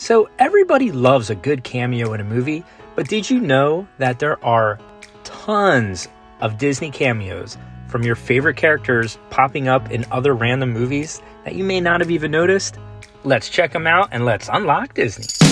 So, everybody loves a good cameo in a movie, but did you know that there are tons of Disney cameos from your favorite characters popping up in other random movies that you may not have even noticed? Let's check them out and let's unlock Disney.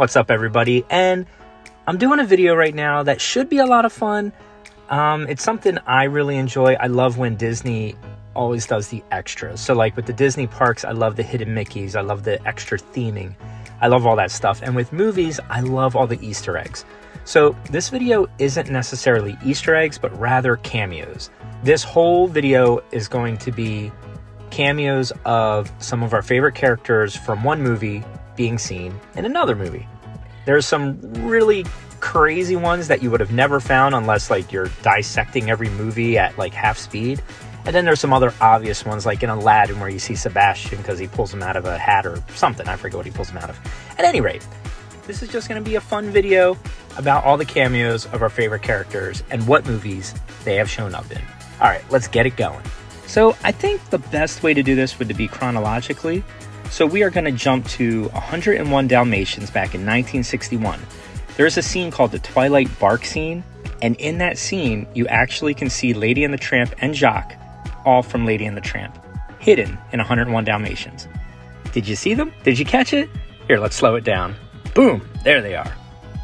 What's up, everybody? And I'm doing a video right now that should be a lot of fun. Um, it's something I really enjoy. I love when Disney always does the extras. So, like with the Disney parks, I love the hidden Mickeys, I love the extra theming, I love all that stuff. And with movies, I love all the Easter eggs. So, this video isn't necessarily Easter eggs, but rather cameos. This whole video is going to be cameos of some of our favorite characters from one movie being seen in another movie. There's some really crazy ones that you would have never found unless like you're dissecting every movie at like half speed. And then there's some other obvious ones like in Aladdin where you see Sebastian because he pulls him out of a hat or something. I forget what he pulls him out of. At any rate, this is just going to be a fun video about all the cameos of our favorite characters and what movies they have shown up in. All right, let's get it going. So I think the best way to do this would be chronologically. So we are going to jump to 101 Dalmatians back in 1961. There's a scene called the Twilight Bark scene, and in that scene, you actually can see Lady and the Tramp and Jock, all from Lady and the Tramp, hidden in 101 Dalmatians. Did you see them? Did you catch it? Here, let's slow it down. Boom, there they are.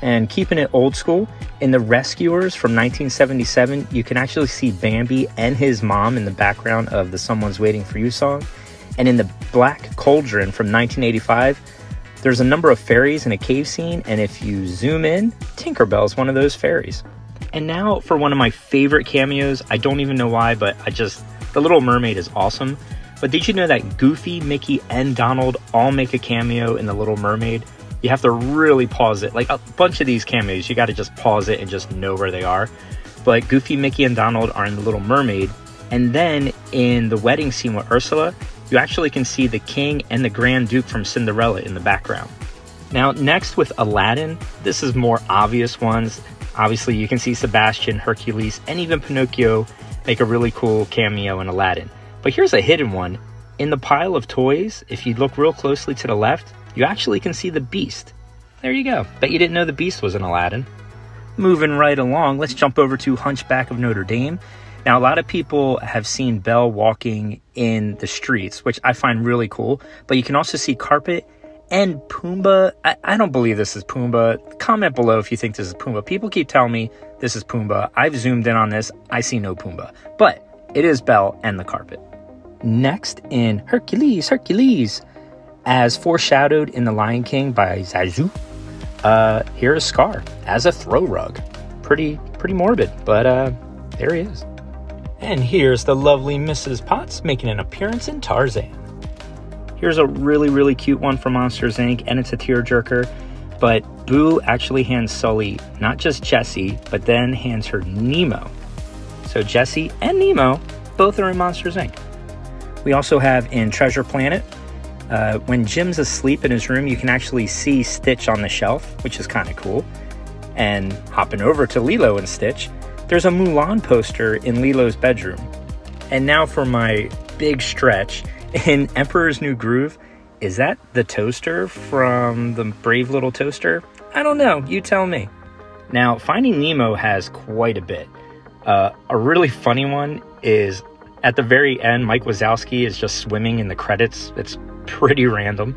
And keeping it old school, in The Rescuers from 1977, you can actually see Bambi and his mom in the background of the Someone's Waiting for You song. And in the Black Cauldron from 1985, there's a number of fairies in a cave scene, and if you zoom in, Tinkerbell is one of those fairies. And now for one of my favorite cameos. I don't even know why, but I just The Little Mermaid is awesome. But did you know that Goofy, Mickey, and Donald all make a cameo in The Little Mermaid? You have to really pause it. Like a bunch of these cameos, you got to just pause it and just know where they are. But Goofy, Mickey, and Donald are in The Little Mermaid. And then in the wedding scene with Ursula, you actually can see the king and the Grand Duke from Cinderella in the background. Now, next with Aladdin, this is more obvious ones. Obviously, you can see Sebastian, Hercules, and even Pinocchio make a really cool cameo in Aladdin. But here's a hidden one. In the pile of toys, if you look real closely to the left, you actually can see the Beast. There you go. Bet you didn't know the Beast was in Aladdin. Moving right along, let's jump over to Hunchback of Notre Dame. Now, a lot of people have seen Belle walking in the streets, which I find really cool, but you can also see carpet and Pumbaa. I, I, don't believe this is Pumbaa. Comment below if you think this is Pumbaa. People keep telling me this is Pumbaa. I've zoomed in on this. I see no Pumbaa, but it is Belle and the carpet. Next, in Hercules, Hercules, as foreshadowed in The Lion King by Zazu, uh, here is Scar as a throw rug. Pretty, pretty morbid, but uh, there he is. And here's the lovely Mrs. Potts making an appearance in Tarzan. Here's a really, really cute one from Monsters Inc., and it's a tearjerker. But Boo actually hands Sully not just Jessie, but then hands her Nemo. So Jessie and Nemo both are in Monsters Inc. We also have in Treasure Planet, uh, when Jim's asleep in his room, you can actually see Stitch on the shelf, which is kind of cool. And hopping over to Lilo and Stitch, there's a Mulan poster in Lilo's bedroom. And now for my big stretch in Emperor's New Groove. Is that the toaster from the Brave Little Toaster? I don't know. You tell me. Now, Finding Nemo has quite a bit. Uh, a really funny one is at the very end, Mike Wazowski is just swimming in the credits. It's pretty random.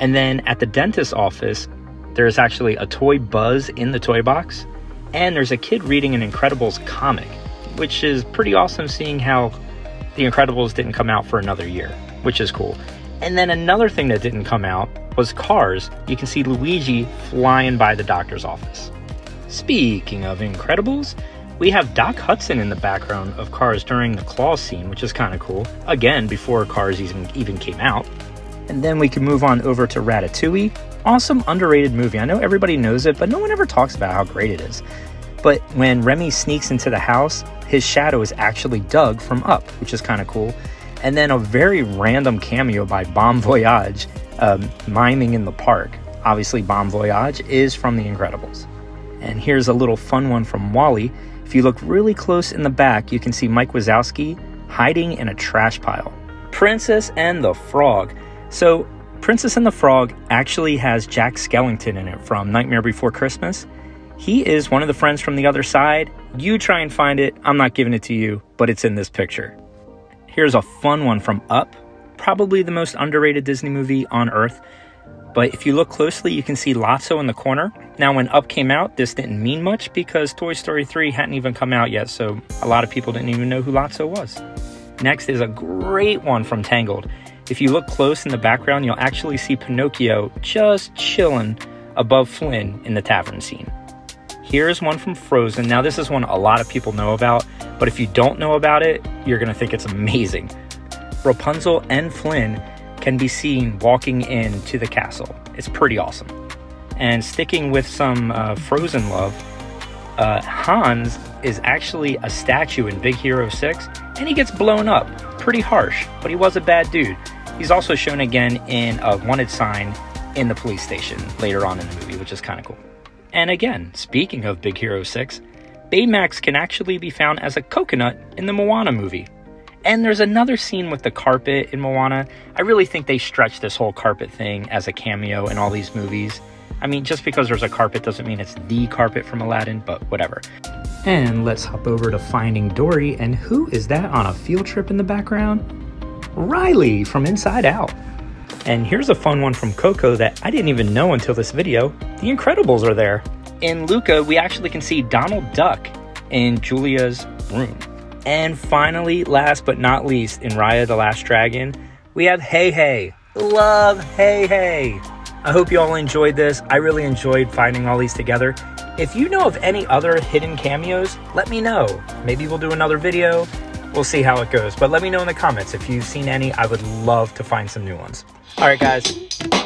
And then at the dentist's office, there's actually a toy Buzz in the toy box and there's a kid reading an Incredibles comic, which is pretty awesome seeing how The Incredibles didn't come out for another year, which is cool. And then another thing that didn't come out was Cars. You can see Luigi flying by the doctor's office. Speaking of Incredibles, we have Doc Hudson in the background of Cars during the claw scene, which is kind of cool. Again, before Cars even, even came out. And then we can move on over to Ratatouille. Awesome, underrated movie. I know everybody knows it, but no one ever talks about how great it is. But when Remy sneaks into the house, his shadow is actually Dug from Up, which is kind of cool. and then a very random cameo by Bomb Voyage um, miming in the park. Obviously, Bomb Voyage is from The Incredibles. And here's a little fun one from WALL-E. If you look really close in the back, you can see Mike Wazowski hiding in a trash pile. Princess and the Frog. So, Princess and the Frog actually has Jack Skellington in it from Nightmare Before Christmas. He is one of the friends from the other side. You try and find it. I'm not giving it to you, but it's in this picture. Here's a fun one from Up, probably the most underrated Disney movie on earth. But if you look closely, you can see Lotso in the corner. Now, when Up came out, this didn't mean much because Toy Story 3 hadn't even come out yet, so a lot of people didn't even know who Lotso was. Next is a great one from Tangled. If you look close in the background, you'll actually see Pinocchio just chilling above Flynn in the tavern scene. Here's one from Frozen. Now, this is one a lot of people know about, but if you don't know about it, you're going to think it's amazing. Rapunzel and Flynn can be seen walking into the castle. It's pretty awesome. And sticking with some uh, Frozen love, uh, Hans is actually a statue in Big Hero 6, and he gets blown up. Pretty harsh, but he was a bad dude. He's also shown again in a wanted sign in the police station later on in the movie, which is kind of cool. And again, speaking of Big Hero 6, Baymax can actually be found as a coconut in the Moana movie. And there's another scene with the carpet in Moana. I really think they stretch this whole carpet thing as a cameo in all these movies. I mean, just because there's a carpet doesn't mean it's the carpet from Aladdin, but whatever. And let's hop over to Finding Dory. And who is that on a field trip in the background? Riley from Inside Out. And here's a fun one from Coco that I didn't even know until this video. The Incredibles are there. In Luca, we actually can see Donald Duck in Giulia's room. And finally, last but not least, in Raya the Last Dragon, we have Heihei. Love Heihei. I hope you all enjoyed this. I really enjoyed finding all these together. If you know of any other hidden cameos, let me know. Maybe we'll do another video. We'll see how it goes. But let me know in the comments if you've seen any. I would love to find some new ones. All right, guys.